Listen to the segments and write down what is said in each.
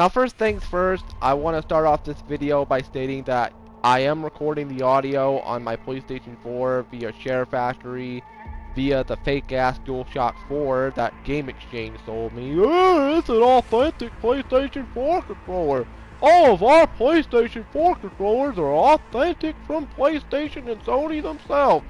Now first things first, I want to start off this video by stating that I am recording the audio on my PlayStation 4 via Share Factory, via the fake ass DualShock 4 that Game Exchange sold me. Oh, it's an authentic PlayStation 4 controller. All of our PlayStation 4 controllers are authentic from PlayStation and Sony themselves.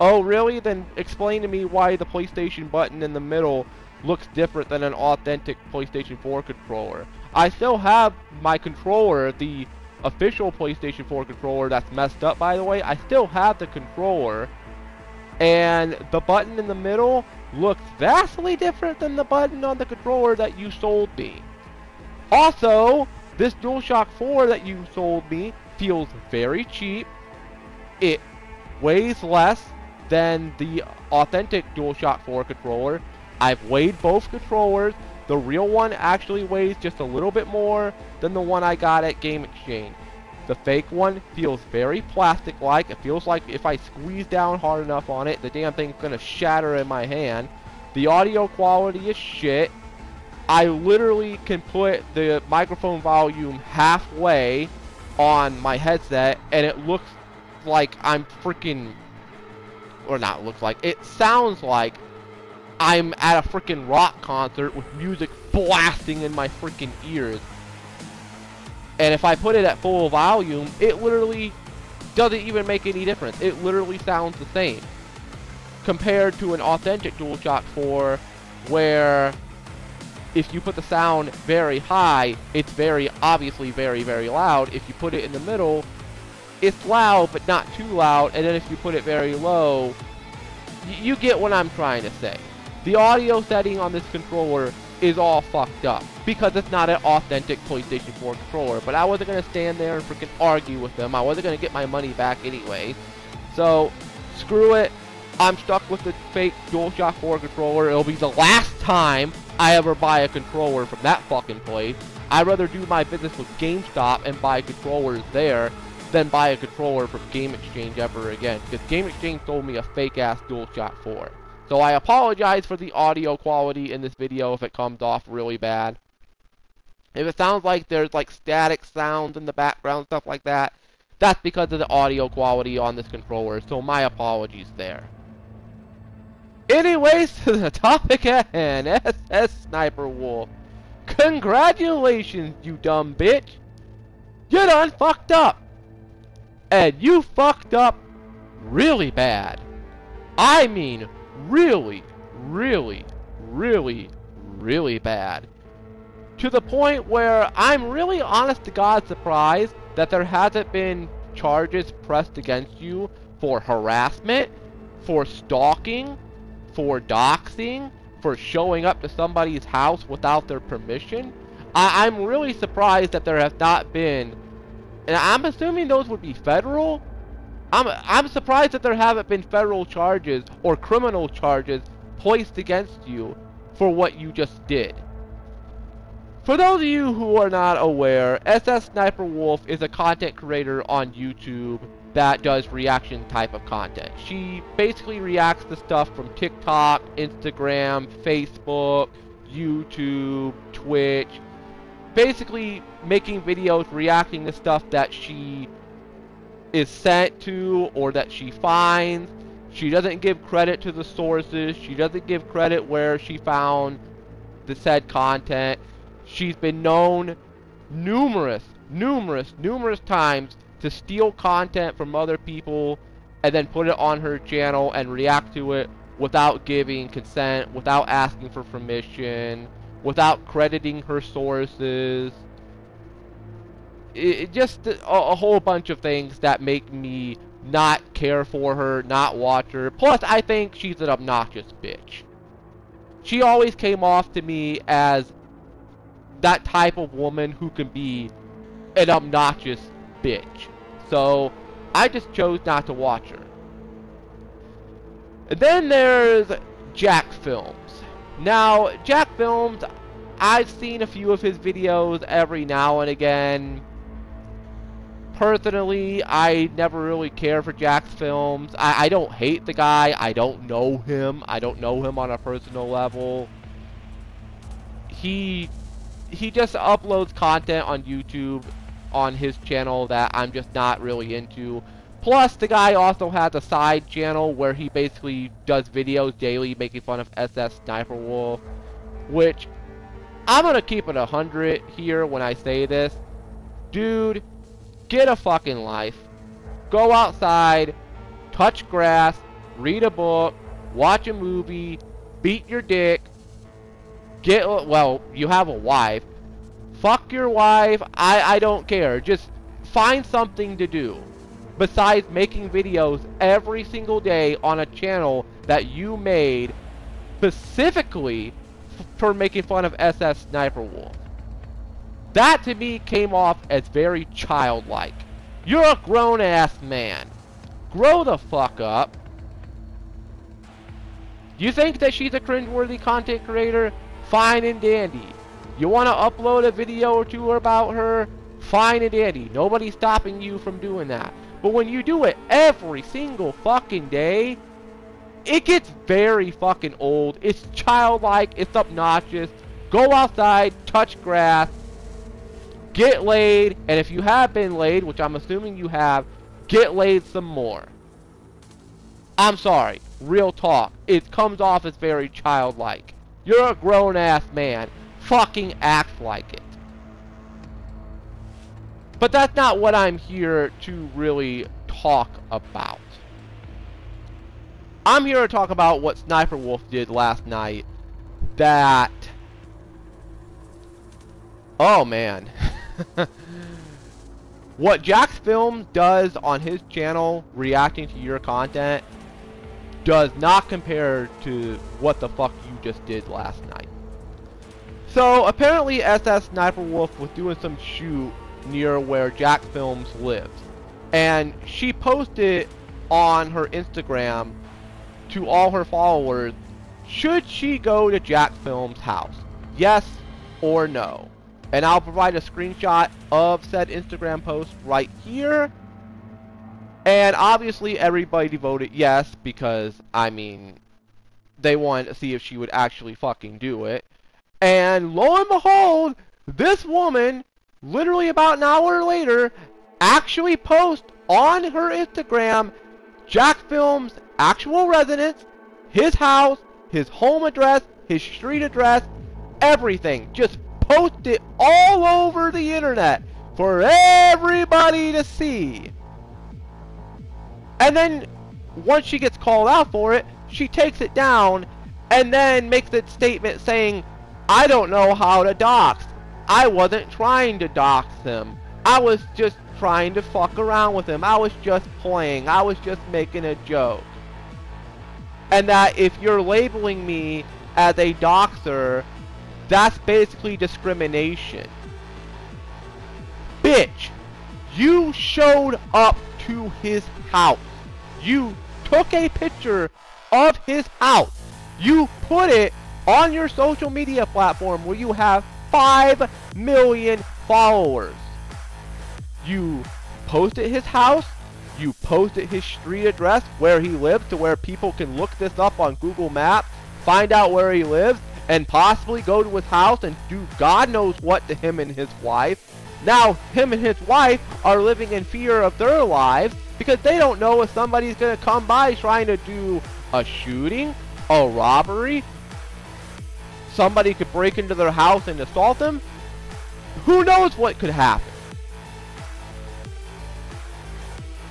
Oh really? Then explain to me why the PlayStation button in the middle looks different than an authentic PlayStation 4 controller. I still have my controller, the official PlayStation 4 controller that's messed up by the way. I still have the controller and the button in the middle looks vastly different than the button on the controller that you sold me. Also, this DualShock 4 that you sold me feels very cheap. It weighs less than the authentic DualShock 4 controller. I've weighed both controllers. The real one actually weighs just a little bit more than the one I got at Game Exchange. The fake one feels very plastic-like. It feels like if I squeeze down hard enough on it, the damn thing's gonna shatter in my hand. The audio quality is shit. I literally can put the microphone volume halfway on my headset and it looks like I'm freaking or not looks like it sounds like I'm at a freaking rock concert with music blasting in my freaking ears. And if I put it at full volume, it literally doesn't even make any difference. It literally sounds the same. Compared to an authentic DualShock 4 where if you put the sound very high, it's very obviously very, very loud. If you put it in the middle, it's loud but not too loud. And then if you put it very low, you get what I'm trying to say. The audio setting on this controller is all fucked up because it's not an authentic PlayStation 4 controller. But I wasn't going to stand there and freaking argue with them. I wasn't going to get my money back anyway. So, screw it. I'm stuck with the fake DualShock 4 controller. It'll be the last time I ever buy a controller from that fucking place. I'd rather do my business with GameStop and buy controllers there than buy a controller from Game Exchange ever again. Because Game Exchange sold me a fake ass DualShock 4. So I apologize for the audio quality in this video if it comes off really bad. If it sounds like there's like static sounds in the background, stuff like that, that's because of the audio quality on this controller, so my apologies there. Anyways, to the topic at hand, SS Sniper Wolf. Congratulations, you dumb bitch! You done fucked up! And you fucked up really bad. I mean, really, really, really, really bad. To the point where I'm really honest to God surprised that there hasn't been charges pressed against you for harassment, for stalking, for doxing, for showing up to somebody's house without their permission. I I'm really surprised that there has not been, and I'm assuming those would be federal, I'm I'm surprised that there haven't been federal charges or criminal charges placed against you for what you just did. For those of you who are not aware, SS Sniper Wolf is a content creator on YouTube that does reaction type of content. She basically reacts to stuff from TikTok, Instagram, Facebook, YouTube, Twitch. Basically making videos reacting to stuff that she is sent to or that she finds. She doesn't give credit to the sources. She doesn't give credit where she found the said content. She's been known numerous, numerous, numerous times to steal content from other people and then put it on her channel and react to it without giving consent, without asking for permission, without crediting her sources. It, just a, a whole bunch of things that make me not care for her, not watch her. Plus, I think she's an obnoxious bitch. She always came off to me as that type of woman who can be an obnoxious bitch. So, I just chose not to watch her. And then there's Jack Films. Now, Jack Films, I've seen a few of his videos every now and again. Personally, I never really care for JacksFilms. I, I don't hate the guy. I don't know him. I don't know him on a personal level. He he just uploads content on YouTube on his channel that I'm just not really into. Plus, the guy also has a side channel where he basically does videos daily making fun of SS Sniper Wolf, which I'm gonna keep it 100 here when I say this. Dude, get a fucking life. Go outside, touch grass, read a book, watch a movie, beat your dick, get, well, you have a wife. Fuck your wife, I, I don't care. Just find something to do. Besides making videos every single day on a channel that you made specifically for making fun of SS Sniper Wolf. That to me came off as very childlike. You're a grown ass man. Grow the fuck up. You think that she's a cringeworthy content creator? Fine and dandy. You want to upload a video or two about her? Fine and dandy. Nobody's stopping you from doing that. But when you do it every single fucking day, it gets very fucking old. It's childlike. It's obnoxious. Go outside, touch grass, get laid, and if you have been laid, which I'm assuming you have, get laid some more. I'm sorry. Real talk. It comes off as very childlike. You're a grown-ass man. Fucking act like it. But that's not what I'm here to really talk about. I'm here to talk about what Sniper Wolf did last night that... Oh, man. what Jack's Film does on his channel, reacting to your content, does not compare to what the fuck you just did last night. So, apparently SS Sniper Wolf was doing some shoot near where Jack Films lives. And she posted on her Instagram to all her followers, should she go to Jack Films' house? Yes or no? And I'll provide a screenshot of said Instagram post right here. And obviously everybody voted yes because, I mean, they wanted to see if she would actually fucking do it. And lo and behold, this woman, literally about an hour later, actually posts on her Instagram Jack Films' actual residence, his house, his home address, his street address, everything. Just post it all over the internet for everybody to see. And then, once she gets called out for it, she takes it down and then makes a statement saying, I don't know how to dox. I wasn't trying to dox him. I was just trying to fuck around with him. I was just playing. I was just making a joke. And that if you're labeling me as a doxer, that's basically discrimination. Bitch, you showed up to his house. You took a picture of his house. You put it on your social media platform where you have 5 million followers. You posted his house. You posted his street address where he lives to where people can look this up on Google Maps, find out where he lives, and possibly go to his house and do God knows what to him and his wife. Now, him and his wife are living in fear of their lives because they don't know if somebody's going to come by trying to do a shooting, a robbery. Somebody could break into their house and assault them. Who knows what could happen?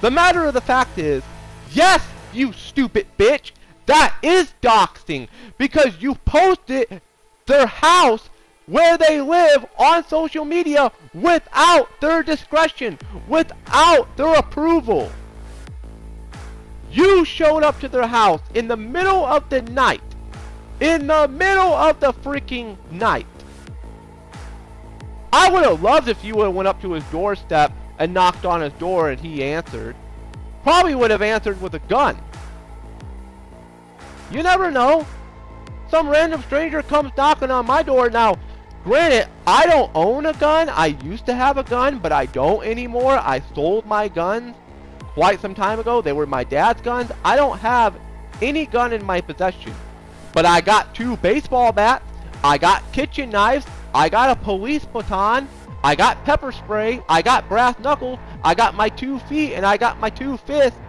The matter of the fact is, yes, you stupid bitch, that is doxing because you posted their house where they live on social media without their discretion, without their approval. You showed up to their house in the middle of the night. In the middle of the freaking night. I would have loved if you would have went up to his doorstep and knocked on his door and he answered. Probably would have answered with a gun. You never know. Some random stranger comes knocking on my door now. Granted, I don't own a gun. I used to have a gun, but I don't anymore. I sold my guns quite some time ago. They were my dad's guns. I don't have any gun in my possession. But I got two baseball bats. I got kitchen knives. I got a police baton. I got pepper spray. I got brass knuckles. I got my two feet and I got my two fists.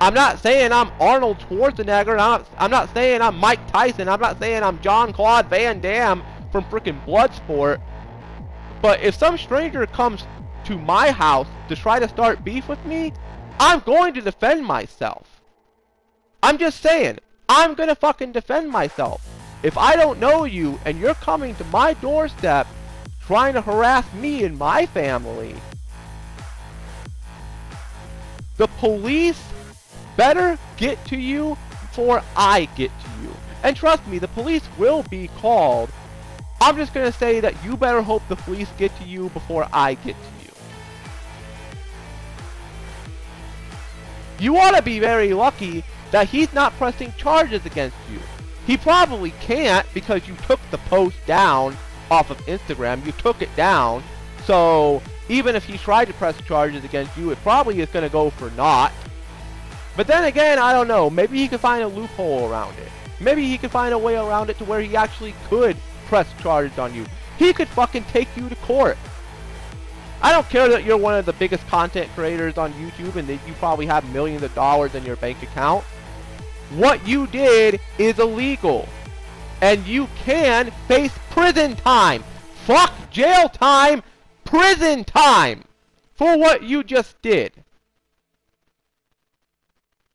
I'm not saying I'm Arnold Schwarzenegger. I'm not, I'm not saying I'm Mike Tyson. I'm not saying I'm Jean-Claude Van Damme from freaking Bloodsport. But if some stranger comes to my house to try to start beef with me, I'm going to defend myself. I'm just saying, I'm gonna fucking defend myself. If I don't know you and you're coming to my doorstep trying to harass me and my family, the police better get to you before I get to you. And trust me, the police will be called. I'm just gonna say that you better hope the police get to you before I get to you. You ought to be very lucky that he's not pressing charges against you. He probably can't because you took the post down off of Instagram. You took it down. So even if he tried to press charges against you, it probably is going to go for naught. But then again, I don't know. Maybe he could find a loophole around it. Maybe he could find a way around it to where he actually could press charges on you. He could fucking take you to court. I don't care that you're one of the biggest content creators on YouTube and that you probably have millions of dollars in your bank account. What you did is illegal. And you can face prison time. Fuck jail time, prison time for what you just did.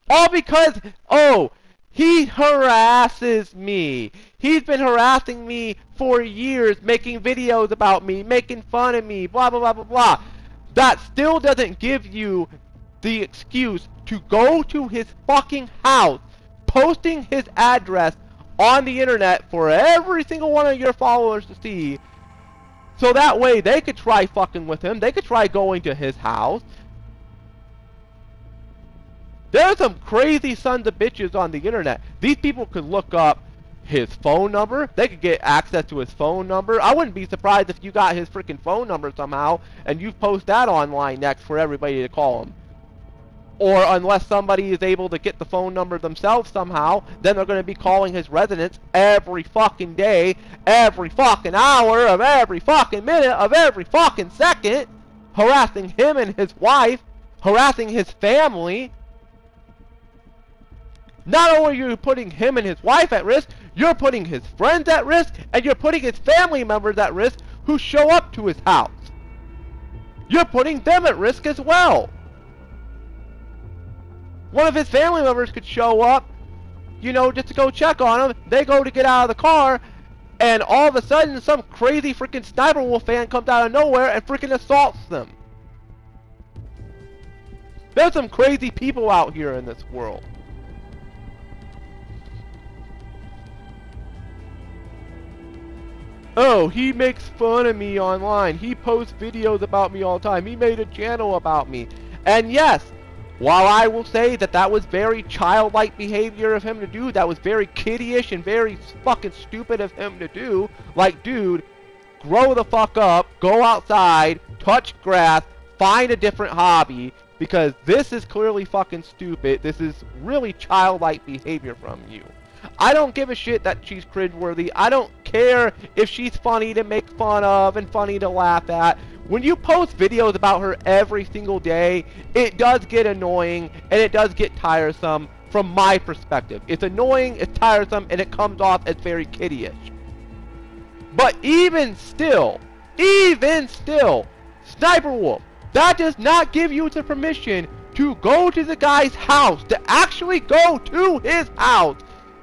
All because, oh, he harasses me. He's been harassing me for years, making videos about me, making fun of me, blah, blah, blah, blah, blah. That still doesn't give you the excuse to go to his fucking house, posting his address on the internet for every single one of your followers to see. So that way they could try fucking with him. They could try going to his house. There's some crazy sons of bitches on the internet. These people could look up his phone number. They could get access to his phone number. I wouldn't be surprised if you got his freaking phone number somehow and you post that online next for everybody to call him. Or unless somebody is able to get the phone number themselves somehow, then they're going to be calling his residence every fucking day, every fucking hour of every fucking minute of every fucking second, harassing him and his wife, harassing his family. Not only are you putting him and his wife at risk, you're putting his friends at risk, and you're putting his family members at risk who show up to his house. You're putting them at risk as well. One of his family members could show up, you know, just to go check on him. They go to get out of the car, and all of a sudden, some crazy freaking Sniper Wolf fan comes out of nowhere and freaking assaults them. There's some crazy people out here in this world. Oh, he makes fun of me online. He posts videos about me all the time. He made a channel about me. And yes, while I will say that that was very childlike behavior of him to do, that was very kiddish and very fucking stupid of him to do, like, dude, grow the fuck up, go outside, touch grass, find a different hobby, because this is clearly fucking stupid. This is really childlike behavior from you. I don't give a shit that she's cringeworthy. I don't care if she's funny to make fun of and funny to laugh at. When you post videos about her every single day, it does get annoying and it does get tiresome from my perspective. It's annoying, it's tiresome, and it comes off as very kiddyish. But even still, even still, Sniper Wolf, that does not give you the permission to go to the guy's house, to actually go to his house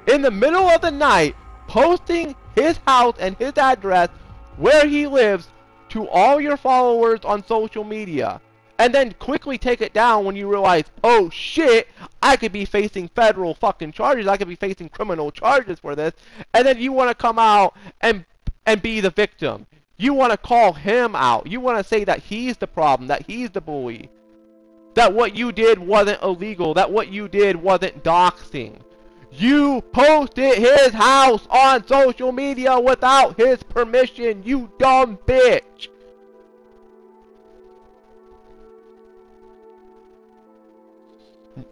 in the middle of the night, posting his house and his address, where he lives, to all your followers on social media. And then quickly take it down when you realize, oh shit, I could be facing federal fucking charges. I could be facing criminal charges for this. And then you want to come out and and be the victim. You want to call him out. You want to say that he's the problem, that he's the bully. That what you did wasn't illegal, that what you did wasn't doxing. You posted his house on social media without his permission, you dumb bitch.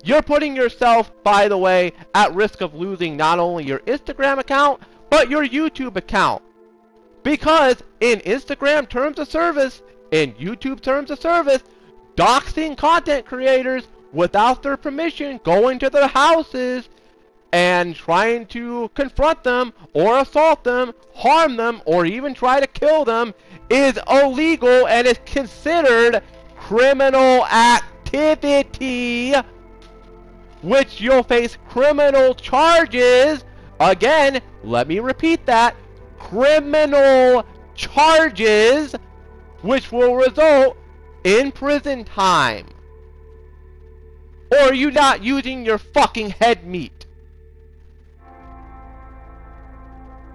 You're putting yourself, by the way, at risk of losing not only your Instagram account, but your YouTube account. Because in Instagram terms of service, in YouTube terms of service, doxing content creators without their permission, going to their houses, and trying to confront them or assault them, harm them, or even try to kill them is illegal and is considered criminal activity, which you'll face criminal charges. Again, let me repeat that criminal charges, which will result in prison time. Or are you not using your fucking head meat?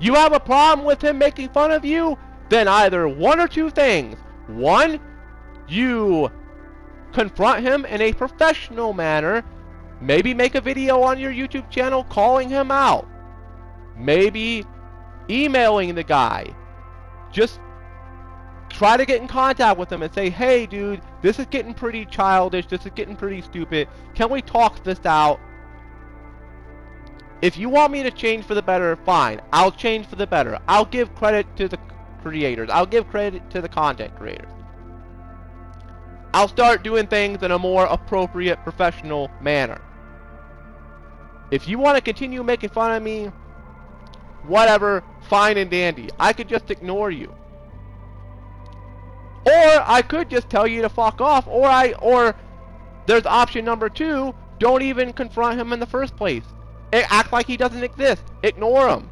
You have a problem with him making fun of you? Then either one or two things. One, you confront him in a professional manner. Maybe make a video on your YouTube channel calling him out. Maybe emailing the guy. Just try to get in contact with him and say, hey dude, this is getting pretty childish, this is getting pretty stupid. Can we talk this out? If you want me to change for the better, fine. I'll change for the better. I'll give credit to the creators. I'll give credit to the content creators. I'll start doing things in a more appropriate professional manner. If you want to continue making fun of me, whatever, fine and dandy. I could just ignore you. Or I could just tell you to fuck off, or I or there's option number two, don't even confront him in the first place. Act like he doesn't exist. Ignore him.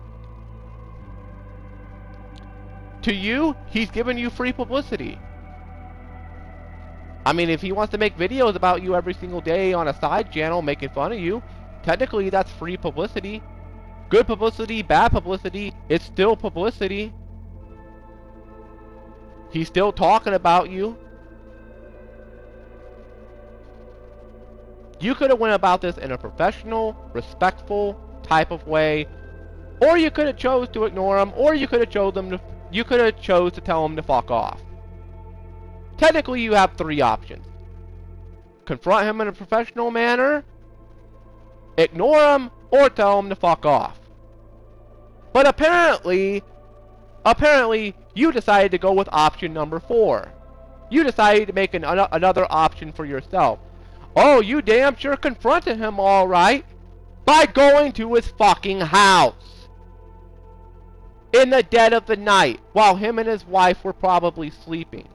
To you, he's giving you free publicity. I mean, if he wants to make videos about you every single day on a side channel making fun of you, technically that's free publicity. Good publicity, bad publicity, it's still publicity. He's still talking about you. You could have went about this in a professional, respectful type of way, or you could have chose to ignore him, or you could have chose them to you could have chose to tell him to fuck off. Technically, you have three options. Confront him in a professional manner, ignore him, or tell him to fuck off. But apparently, apparently, you decided to go with option number four. You decided to make an, another option for yourself. Oh, you damn sure confronted him alright. By going to his fucking house. In the dead of the night, while him and his wife were probably sleeping.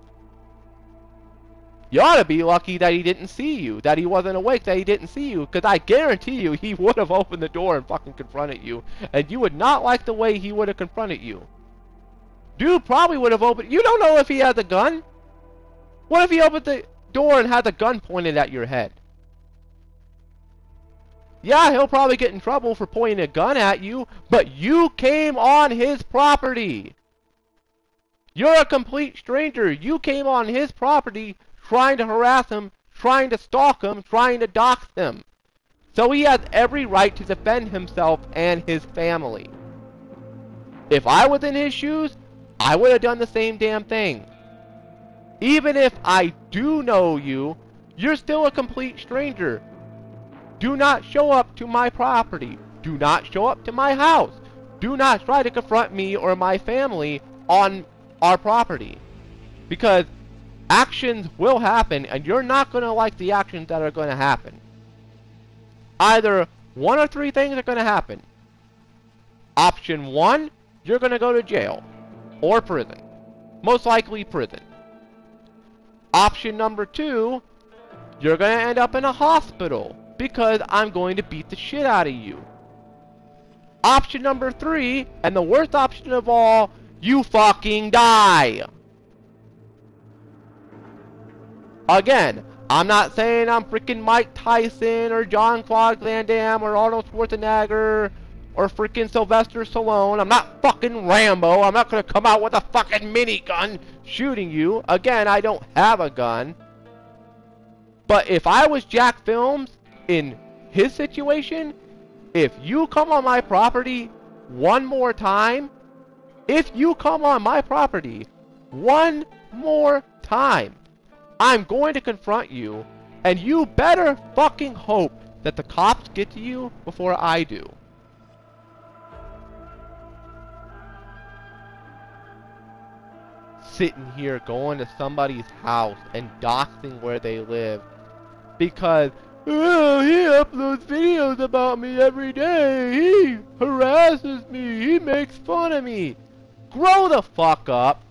You ought to be lucky that he didn't see you, that he wasn't awake, that he didn't see you, because I guarantee you he would have opened the door and fucking confronted you, and you would not like the way he would have confronted you. Dude probably would have opened, you don't know if he had the gun. What if he opened the door and had the gun pointed at your head? Yeah, he'll probably get in trouble for pointing a gun at you, but you came on his property. You're a complete stranger. You came on his property trying to harass him, trying to stalk him, trying to dox him. So he has every right to defend himself and his family. If I was in his shoes, I would have done the same damn thing. Even if I do know you, you're still a complete stranger. Do not show up to my property. Do not show up to my house. Do not try to confront me or my family on our property. Because actions will happen and you're not going to like the actions that are going to happen. Either one or three things are going to happen. Option one, you're going to go to jail or prison. Most likely prison. Option number two, you're going to end up in a hospital because I'm going to beat the shit out of you. Option number three, and the worst option of all, you fucking die. Again, I'm not saying I'm freaking Mike Tyson or Jean-Claude Van Damme or Arnold Schwarzenegger or freaking Sylvester Stallone. I'm not fucking Rambo. I'm not gonna come out with a fucking minigun shooting you. Again, I don't have a gun. But if I was Jack Films in his situation, if you come on my property one more time, if you come on my property one more time, I'm going to confront you, and you better fucking hope that the cops get to you before I do. Sitting here going to somebody's house and doxing where they live because oh, he uploads videos about me every day. He harasses me. He makes fun of me. Grow the fuck up.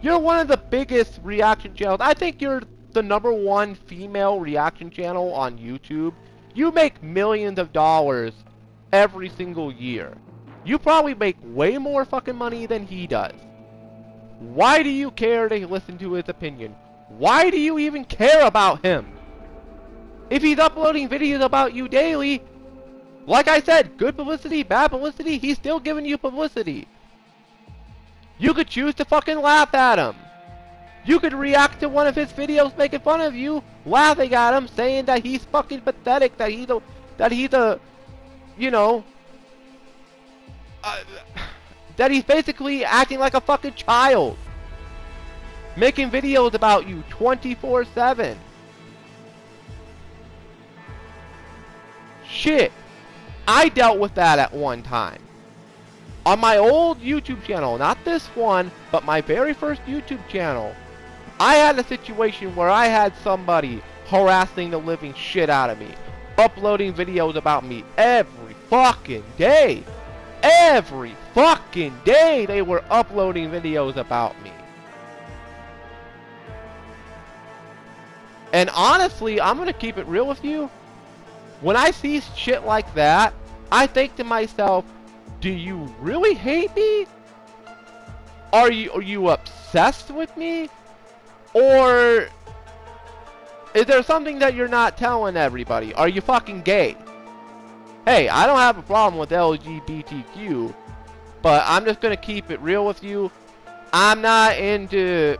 You're one of the biggest reaction channels. I think you're the number one female reaction channel on YouTube. You make millions of dollars every single year. You probably make way more fucking money than he does. Why do you care to listen to his opinion? Why do you even care about him? If he's uploading videos about you daily, like I said, good publicity, bad publicity, he's still giving you publicity. You could choose to fucking laugh at him. You could react to one of his videos making fun of you, laughing at him, saying that he's fucking pathetic, that he's a, that he's a, you know, uh, that he's basically acting like a fucking child. Making videos about you 24-7. Shit. I dealt with that at one time. On my old YouTube channel, not this one, but my very first YouTube channel, I had a situation where I had somebody harassing the living shit out of me, uploading videos about me every fucking day. Every fucking day they were uploading videos about me. And honestly, I'm going to keep it real with you. When I see shit like that, I think to myself, do you really hate me? Are you are you obsessed with me? Or is there something that you're not telling everybody? Are you fucking gay? Hey, I don't have a problem with LGBTQ, but I'm just gonna keep it real with you. I'm not into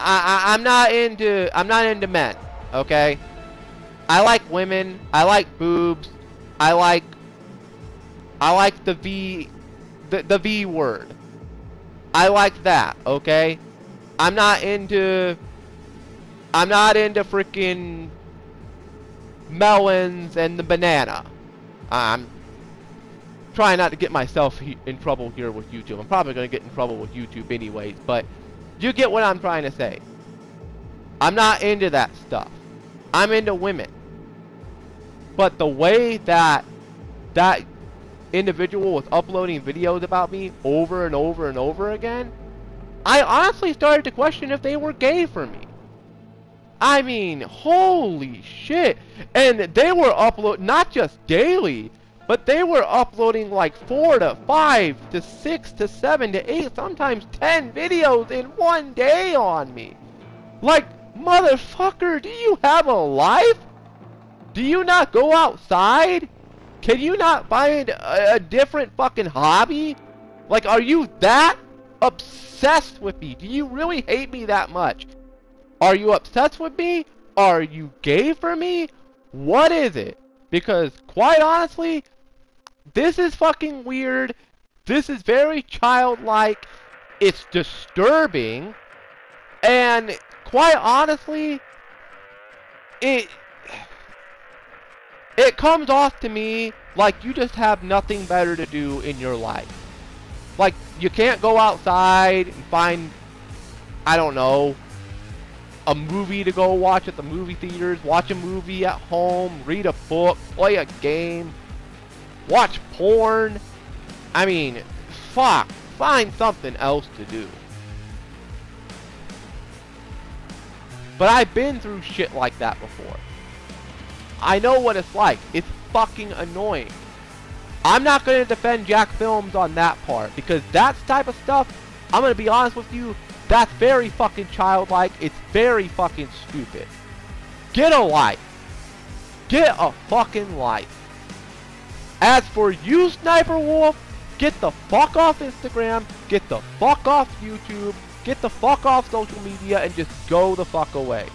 I, I I'm not into I'm not into men, okay? I like women, I like boobs, I like I like the V the, the V word. I like that, okay? I'm not into I'm not into freaking melons and the banana. I'm trying not to get myself in trouble here with YouTube. I'm probably going to get in trouble with YouTube anyways, but you get what I'm trying to say. I'm not into that stuff. I'm into women. But the way that that individual was uploading videos about me over and over and over again, I honestly started to question if they were gay for me. I mean, holy shit. And they were upload not just daily, but they were uploading like 4 to 5 to 6 to 7 to 8, sometimes 10 videos in one day on me. Like, motherfucker, do you have a life? Do you not go outside? Can you not find a, a different fucking hobby? Like, are you that obsessed with me? Do you really hate me that much? Are you obsessed with me? Are you gay for me? What is it? Because, quite honestly, this is fucking weird. This is very childlike. It's disturbing. And, quite honestly, it... It comes off to me like you just have nothing better to do in your life. Like, you can't go outside and find, I don't know, a movie to go watch at the movie theaters, watch a movie at home, read a book, play a game, watch porn. I mean, fuck, find something else to do. But I've been through shit like that before. I know what it's like. It's fucking annoying. I'm not going to defend Jack Films on that part because that type of stuff, I'm going to be honest with you, that's very fucking childlike. It's very fucking stupid. Get a life. Get a fucking life. As for you, Sniper Wolf, get the fuck off Instagram, get the fuck off YouTube, get the fuck off social media, and just go the fuck away.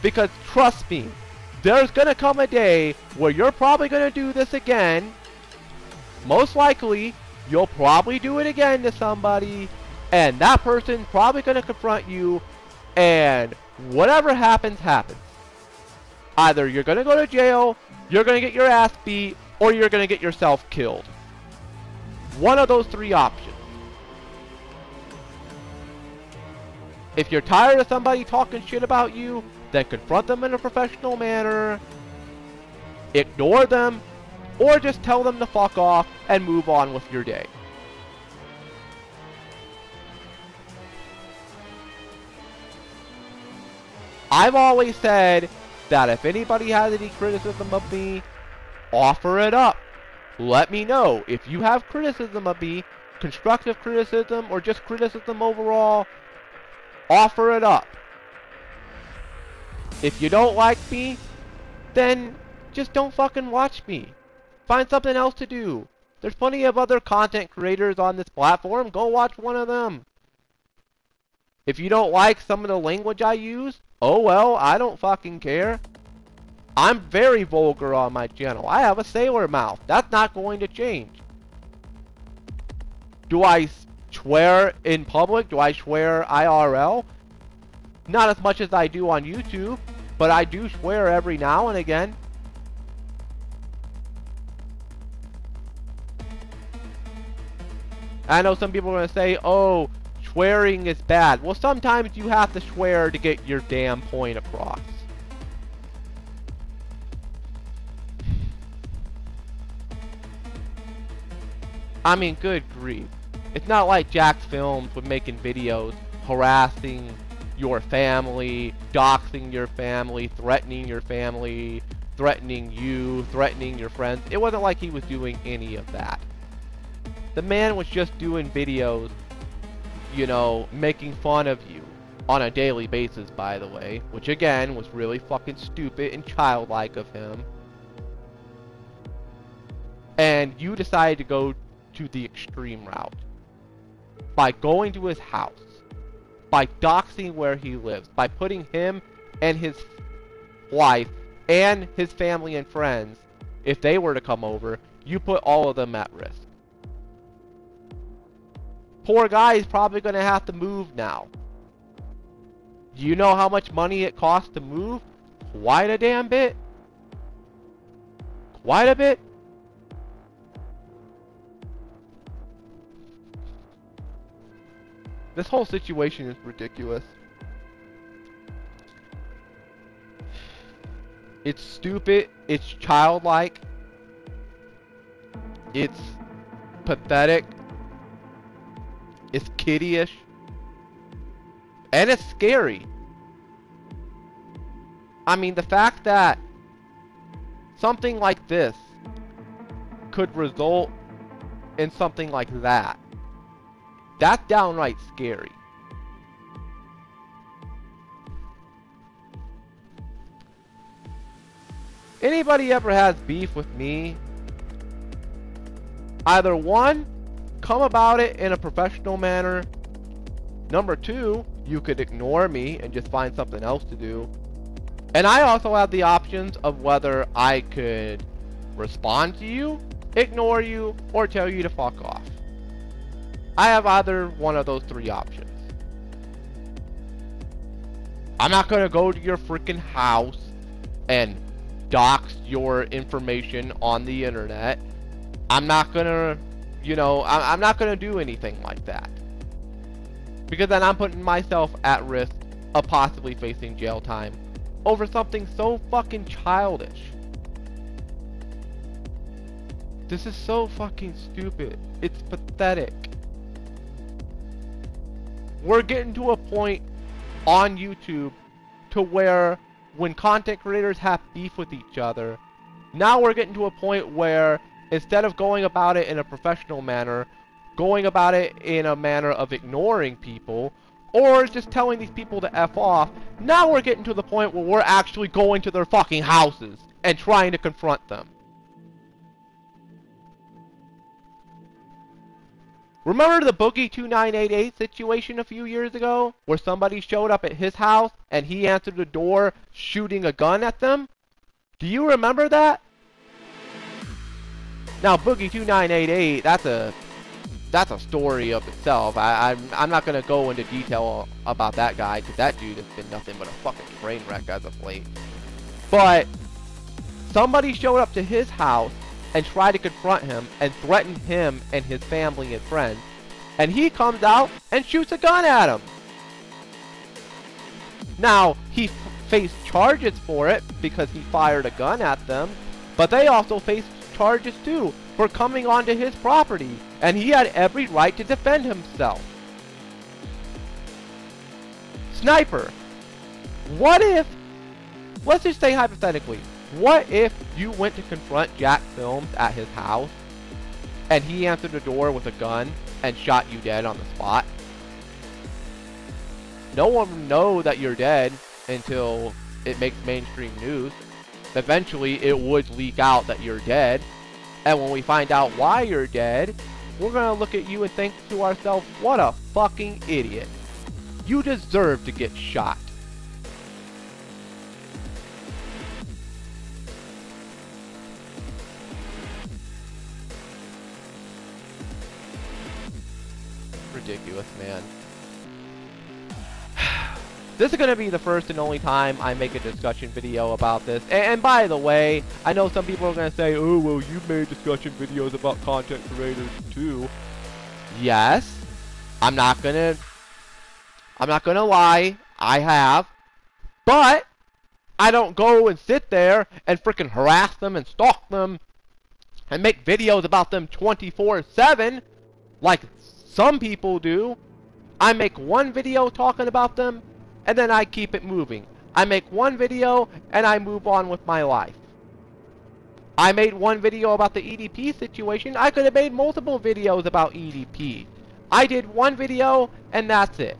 Because trust me, there's gonna come a day where you're probably gonna do this again. Most likely, you'll probably do it again to somebody, and that person's probably gonna confront you, and whatever happens, happens. Either you're gonna go to jail, you're gonna get your ass beat, or you're gonna get yourself killed. One of those three options. If you're tired of somebody talking shit about you, then confront them in a professional manner, ignore them, or just tell them to fuck off and move on with your day. I've always said that if anybody has any criticism of me, offer it up. Let me know. If you have criticism of me, constructive criticism or just criticism overall, offer it up. If you don't like me, then just don't fucking watch me. Find something else to do. There's plenty of other content creators on this platform. Go watch one of them. If you don't like some of the language I use, oh well, I don't fucking care. I'm very vulgar on my channel. I have a sailor mouth. That's not going to change. Do I swear in public? Do I swear IRL? Not as much as I do on YouTube, but I do swear every now and again. I know some people are going to say, oh, swearing is bad. Well, sometimes you have to swear to get your damn point across. I mean, good grief. It's not like JacksFilms with making videos harassing your family, doxing your family, threatening your family, threatening you, threatening your friends. It wasn't like he was doing any of that. The man was just doing videos, you know, making fun of you. On a daily basis, by the way. Which, again, was really fucking stupid and childlike of him. And you decided to go to the extreme route. By going to his house. By doxing where he lives. By putting him and his wife and his family and friends, if they were to come over, you put all of them at risk. Poor guy is probably going to have to move now. Do you know how much money it costs to move? Quite a damn bit. Quite a bit. This whole situation is ridiculous. It's stupid. It's childlike. It's pathetic. It's kiddyish. And it's scary. I mean, the fact that something like this could result in something like that. That's downright scary. Anybody ever has beef with me? Either one, come about it in a professional manner. Number two, you could ignore me and just find something else to do. And I also have the options of whether I could respond to you, ignore you, or tell you to fuck off. I have either one of those three options. I'm not going to go to your freaking house and dox your information on the internet. I'm not going to, you know, I'm not going to do anything like that. Because then I'm putting myself at risk of possibly facing jail time over something so fucking childish. This is so fucking stupid. It's pathetic. We're getting to a point on YouTube to where when content creators have beef with each other, Now we're getting to a point where instead of going about it in a professional manner, going about it in a manner of ignoring people, or just telling these people to F off, now we're getting to the point where we're actually going to their fucking houses and trying to confront them. Remember the Boogie 2988 situation a few years ago? Where somebody showed up at his house and he answered the door shooting a gun at them? Do you remember that? Now Boogie 2988, that's a that's a story of itself. I, I'm I'm not gonna go into detail about that guy because that dude has been nothing but a fucking train wreck as of late. But somebody showed up to his house and tried to confront him and threaten him and his family and friends, and he comes out and shoots a gun at him. Now he faced charges for it because he fired a gun at them, but they also faced charges too for coming onto his property, and he had every right to defend himself. Sniper, what if, let's just say hypothetically, what if you went to confront Jack Films at his house, and he answered the door with a gun and shot you dead on the spot? No one would know that you're dead until it makes mainstream news. Eventually, it would leak out that you're dead. And when we find out why you're dead, we're gonna look at you and think to ourselves, what a fucking idiot. You deserve to get shot. Ridiculous, man. This is going to be the first and only time I make a discussion video about this. And, and by the way, I know some people are going to say, oh, well, you made discussion videos about content creators too. Yes. I'm not going to... I'm not going to lie. I have. But, I don't go and sit there and freaking harass them and stalk them and make videos about them 24-7 like some people do. I make one video talking about them and then I keep it moving. I make one video, and I move on with my life. I made one video about the EDP situation. I could have made multiple videos about EDP. I did one video, and that's it.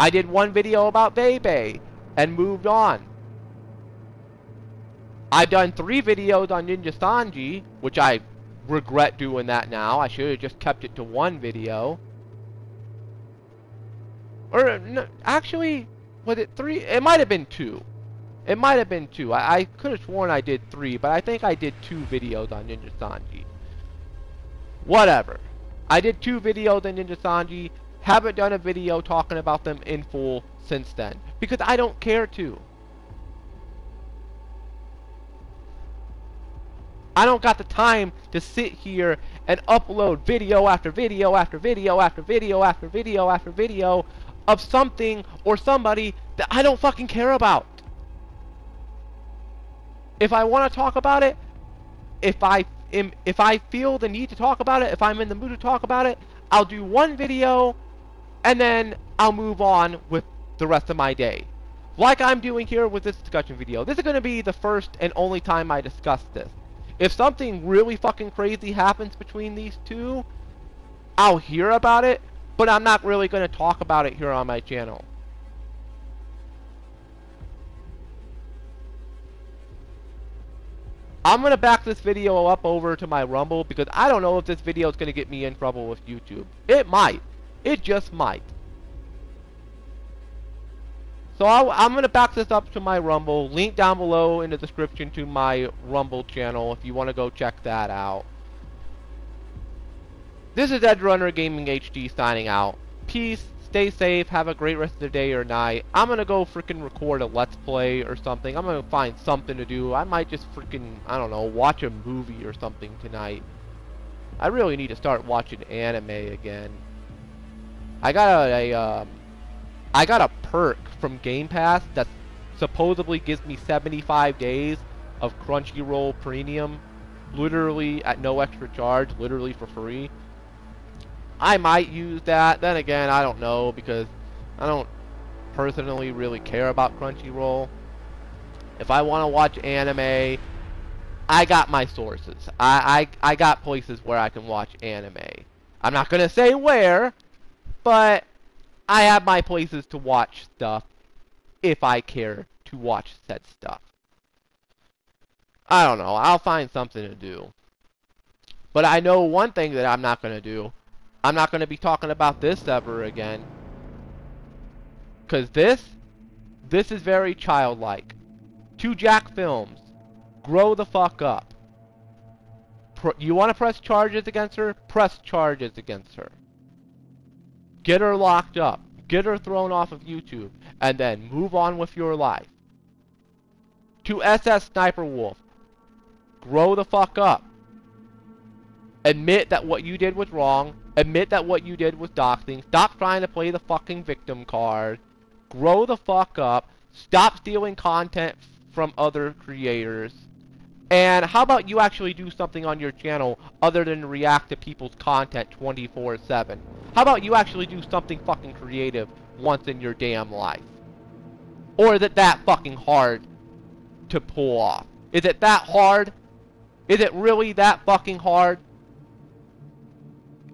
I did one video about Bebe, and moved on. I've done three videos on Ninja Sanji, which I regret doing that now. I should have just kept it to one video. Or, uh, no, actually, was it three? It might have been two. It might have been two. I, I could have sworn I did three, but I think I did two videos on Ninja Sanji. Whatever. I did two videos on Ninja Sanji. Haven't done a video talking about them in full since then. Because I don't care to. I don't got the time to sit here and upload video after video after video after video after video after video of something or somebody that I don't fucking care about. If I want to talk about it, if I am, if I feel the need to talk about it, if I'm in the mood to talk about it, I'll do one video and then I'll move on with the rest of my day. Like I'm doing here with this discussion video. This is going to be the first and only time I discuss this. If something really fucking crazy happens between these two, I'll hear about it, but I'm not really going to talk about it here on my channel. I'm going to back this video up over to my Rumble because I don't know if this video is going to get me in trouble with YouTube. It might. It just might. So i am going to back this up to my Rumble. Link down below in the description to my Rumble channel if you want to go check that out. This is Edgerunner Gaming HD signing out. Peace, stay safe, have a great rest of the day or night. I'm gonna go freaking record a Let's Play or something. I'm gonna find something to do. I might just freaking, I don't know, watch a movie or something tonight. I really need to start watching anime again. I got a, a um, I got a perk from Game Pass that supposedly gives me 75 days of Crunchyroll Premium, literally at no extra charge, literally for free. I might use that. Then again, I don't know because I don't personally really care about Crunchyroll. If I want to watch anime, I got my sources. I, I I got places where I can watch anime. I'm not gonna say where, but I have my places to watch stuff if I care to watch said stuff. I don't know. I'll find something to do. But I know one thing that I'm not going to do. I'm not going to be talking about this ever again. Because this, this is very childlike. Two JacksFilms. Grow the fuck up. Pr you want to press charges against her? Press charges against her. Get her locked up. Get her thrown off of YouTube. And then move on with your life. To SSSniperWolf. Grow the fuck up. Admit that what you did was wrong. Admit that what you did was doxing. Stop trying to play the fucking victim card. Grow the fuck up. Stop stealing content from other creators. And how about you actually do something on your channel other than react to people's content 24-7? How about you actually do something fucking creative once in your damn life? Or is it that fucking hard to pull off? Is it that hard? Is it really that fucking hard?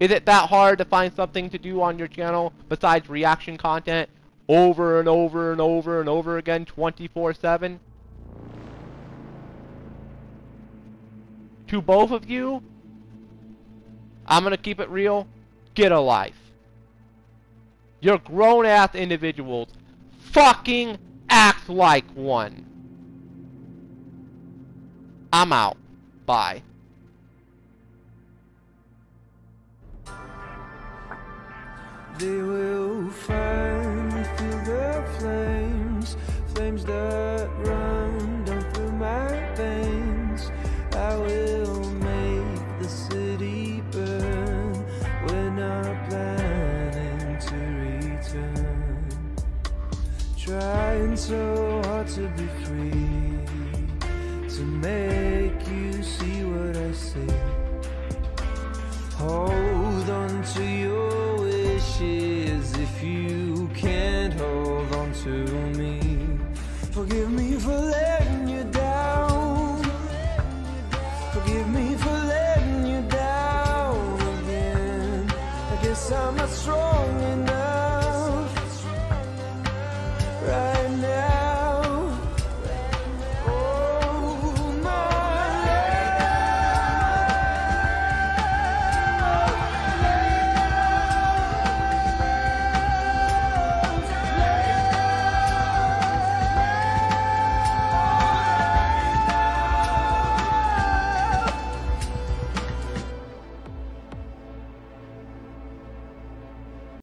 Is it that hard to find something to do on your channel besides reaction content over and over and over and over again 24-7? To both of you, I'm going to keep it real, get a life. You're grown-ass individuals. Fucking act like one. I'm out. Bye. They will find